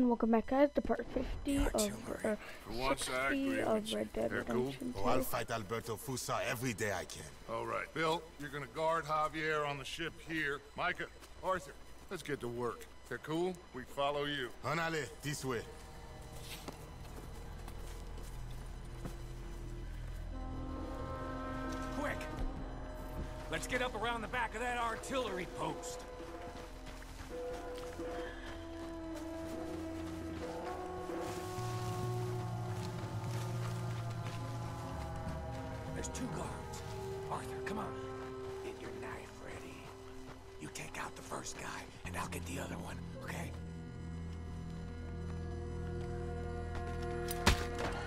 and welcome back guys to part 50 of, or For 60 of. Red Dead They're cool. Redemption Oh, I'll fight Alberto Fussar every day I can. All right, Bill, you're gonna guard Javier on the ship here. Micah, Arthur, let's get to work. They're cool. We follow you. Anale, this way. Quick! Let's get up around the back of that artillery post. There's two guards. Arthur, come on. Get your knife ready. You take out the first guy, and I'll get the other one, okay?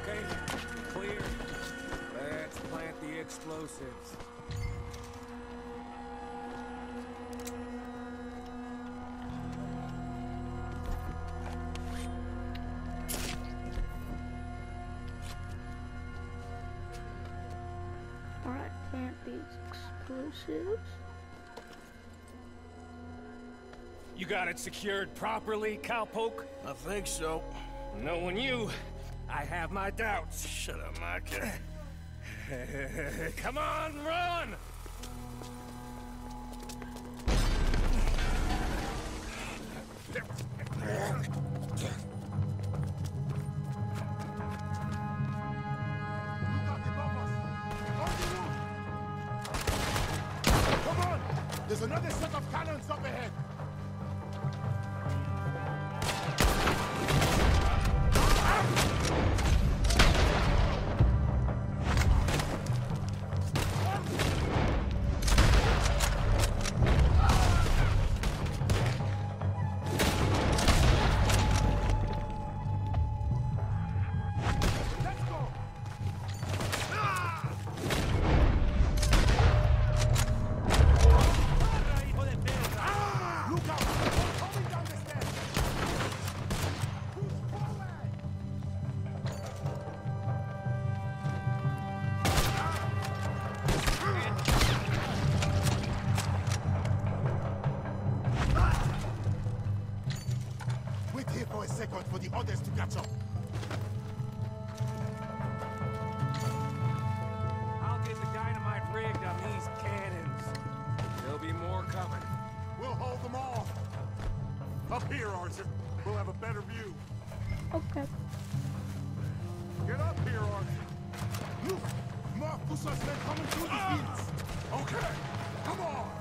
Okay, clear. Let's plant the explosives. Explosives. You got it secured properly, cowpoke? I think so. Knowing you, I have my doubts. Shut up, Micah. Come on, run! There's another set of cannons up ahead. Wait here for a second for the others to catch up. I'll get the dynamite rigged on these cannons. There'll be more coming. We'll hold them off. Up here, Arthur. We'll have a better view. Okay. Get up here, Arthur. Look! More Fussar's men coming through the ah! fields! Okay, come on.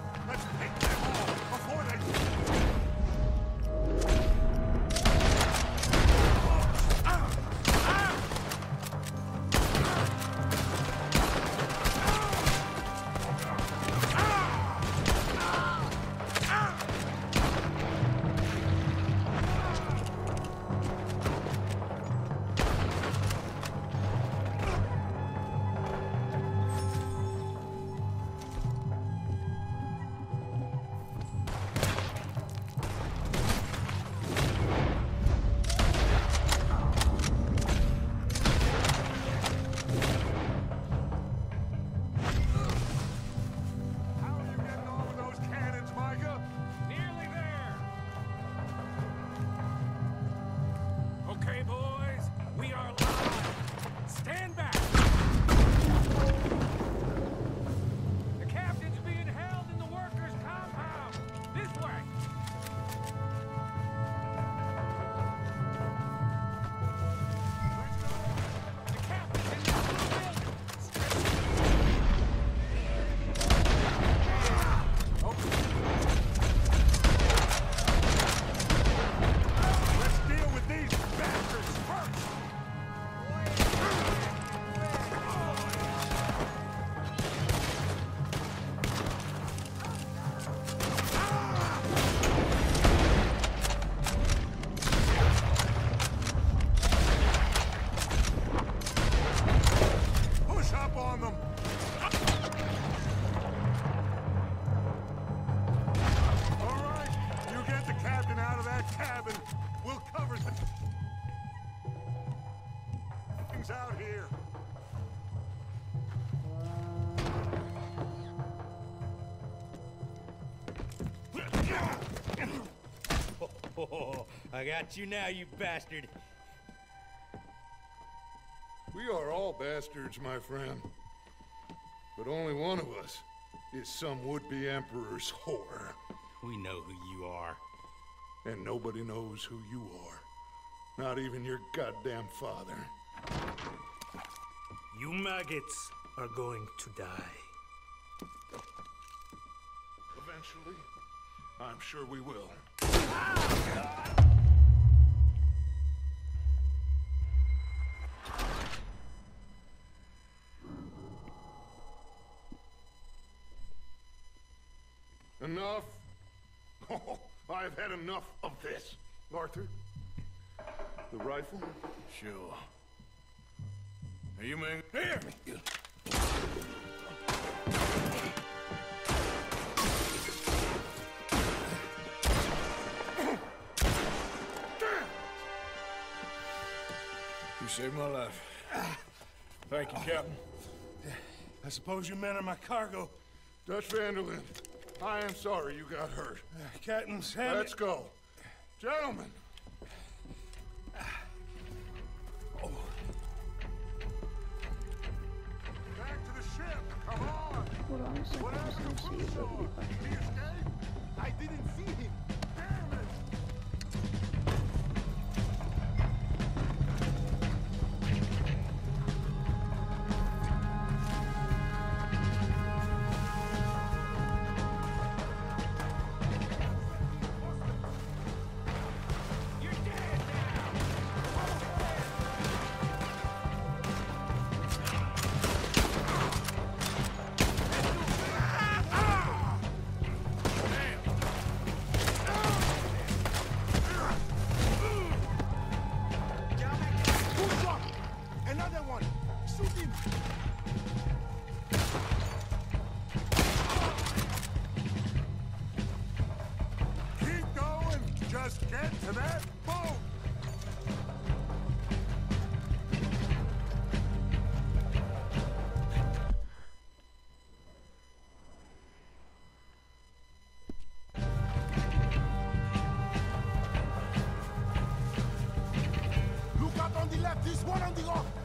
On them. All right, you get the captain out of that cabin. We'll cover the things out here. Oh, I got you now, you bastard. We are all bastards, my friend. But only one of us is some would-be emperor's whore. We know who you are. And nobody knows who you are. Not even your goddamn father. You maggots are going to die. Eventually, I'm sure we will. Enough. This. Arthur, the rifle? Sure. Now you man, hear me. You saved my life. Thank you, Captain. I suppose you men are my cargo. Dutch van der Linde, I am sorry you got hurt. Captain Sam. Let's go. Gentlemen. Back to the ship. Come on. Hold on a second. What I'm happened just to gonna see Crusoe? what we Did he escape? I didn't see him. There's one on the off.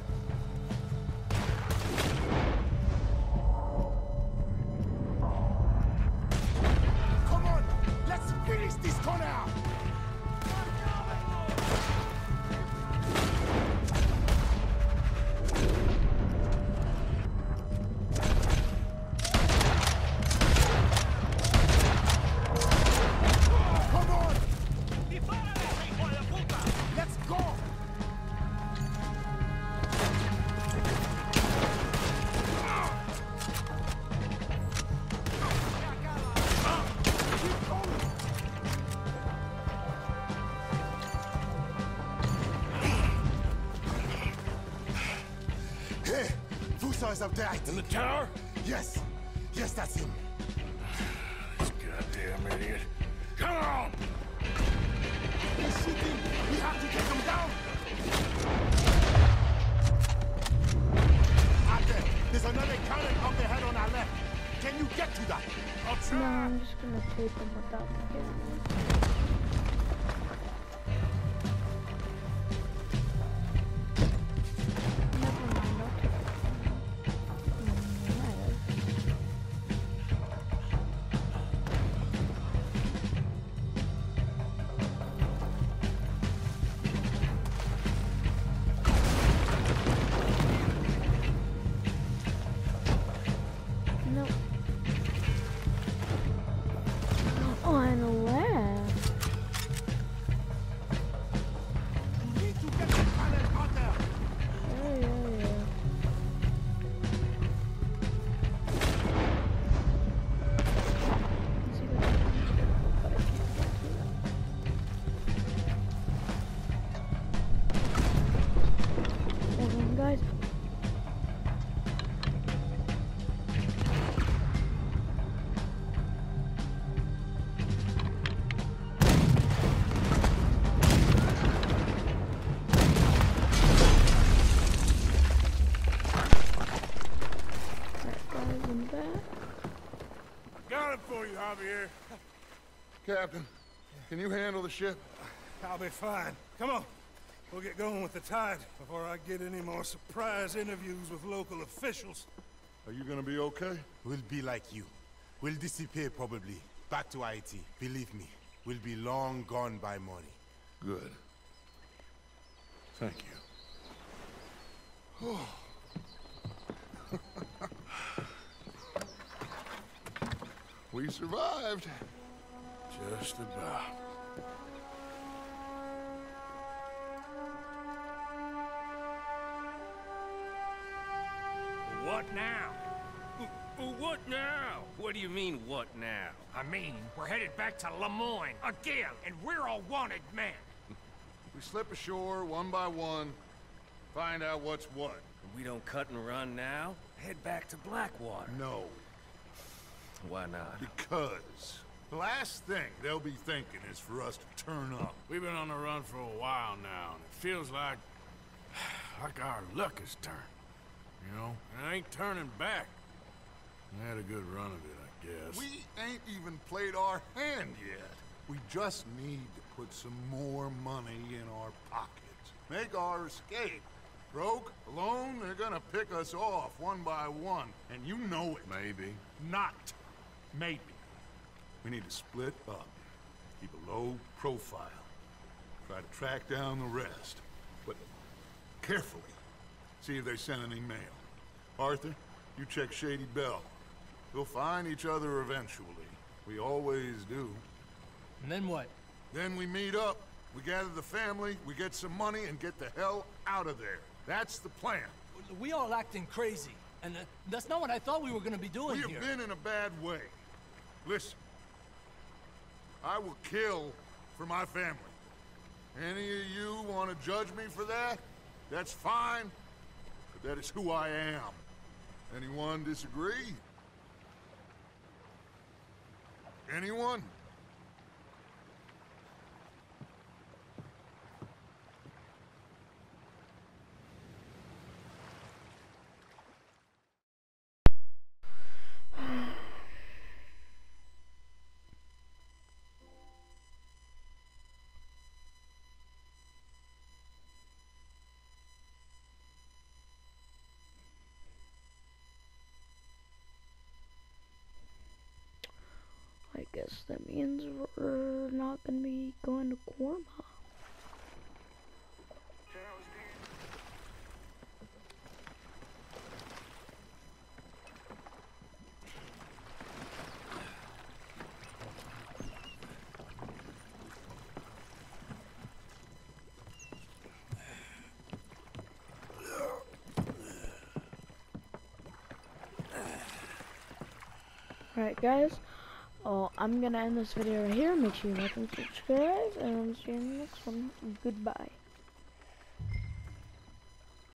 Hey, Fussar is up there, In the tower? Yes. Yes, that's him. This goddamn idiot. Come on! He's shooting. We have to take him down. Arthur, there's another cannon up ahead on our left. Can you get to that? I'll No, try. I'm just gonna take them without them getting Captain, can you handle the ship? I'll be fine. Come on. We'll get going with the tide before I get any more surprise interviews with local officials. Are you gonna be okay? We'll be like you. We'll disappear probably. Back to Haiti. Believe me, we'll be long gone by morning. Good. Thank you. we survived. Just about. What now? What now? What do you mean, what now? I mean, we're headed back to Lemoyne again, and we're all wanted men. We slip ashore one by one, find out what's what. We don't cut and run now? Head back to Blackwater. No, Why not? because the last thing they'll be thinking is for us to turn up. We've been on the run for a while now, and it feels like... like our luck has turned. You know? And I ain't turning back. I had a good run of it, I guess. We ain't even played our hand yet. We just need to put some more money in our pockets. Make our escape. Broke, alone, they're gonna pick us off one by one. And you know it. Maybe. Not. Maybe. We need to split up. Keep a low profile. Try to track down the rest. But carefully. See if they send any mail. Arthur, you check Shady Belle. We'll find each other eventually. We always do. And then what? Then we meet up. We gather the family, we get some money, and get the hell out of there. That's the plan. We all acting crazy. And that's not what I thought we were gonna be doing We have here. been in a bad way. Listen. I will kill for my family. Any of you want to judge me for that? That's fine. But that is who I am. Anyone disagree? Anyone? I guess that means we're not gonna be going to Guarma. Alright guys, oh, I'm gonna end this video right here. Make sure you like and subscribe, and I'll see you in the next one. Goodbye.